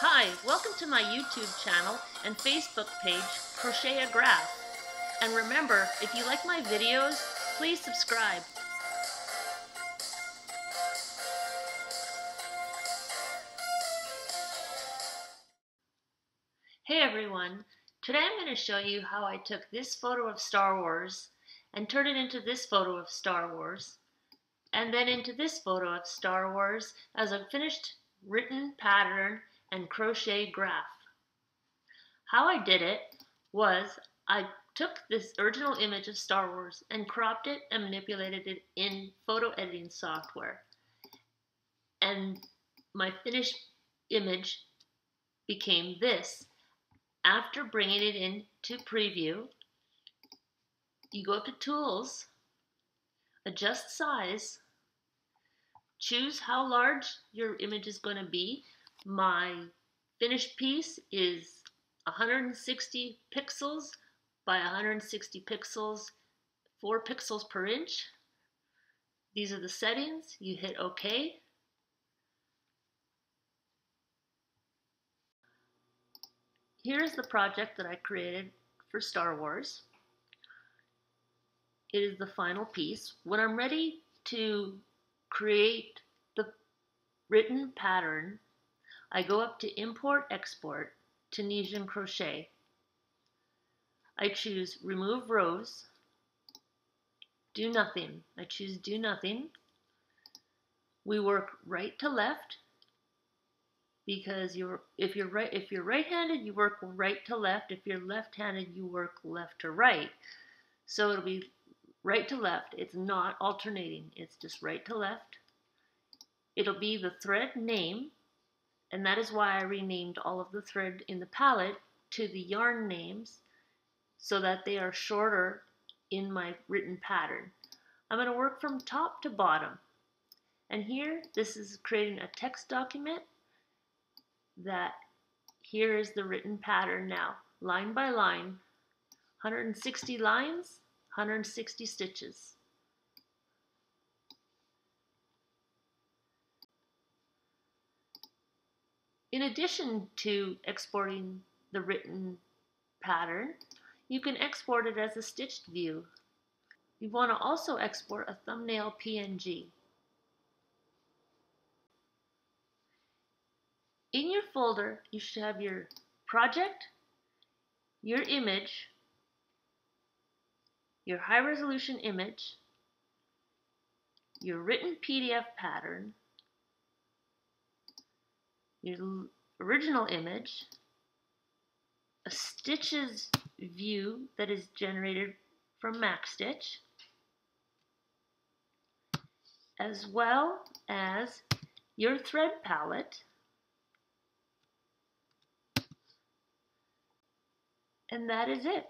Hi, welcome to my YouTube channel and Facebook page, Crochet a Graph. And remember, if you like my videos, please subscribe. Hey everyone, today I'm going to show you how I took this photo of Star Wars and turned it into this photo of Star Wars and then into this photo of Star Wars as a finished written pattern and crochet graph. How I did it was I took this original image of Star Wars and cropped it and manipulated it in photo editing software. And my finished image became this. After bringing it into preview, you go up to tools, adjust size, choose how large your image is going to be my finished piece is 160 pixels by 160 pixels, 4 pixels per inch. These are the settings. You hit OK. Here's the project that I created for Star Wars. It is the final piece. When I'm ready to create the written pattern I go up to Import Export, Tunisian Crochet. I choose Remove Rows, Do Nothing. I choose Do Nothing. We work right to left because you're if you're right if you're right-handed you work right to left if you're left-handed you work left to right so it'll be right to left it's not alternating it's just right to left it'll be the thread name and that is why I renamed all of the thread in the palette to the yarn names so that they are shorter in my written pattern. I'm going to work from top to bottom. And here, this is creating a text document that here is the written pattern now, line by line, 160 lines, 160 stitches. In addition to exporting the written pattern, you can export it as a stitched view. You want to also export a thumbnail PNG. In your folder, you should have your project, your image, your high resolution image, your written PDF pattern, your original image, a stitches view that is generated from MacStitch, as well as your thread palette, and that is it.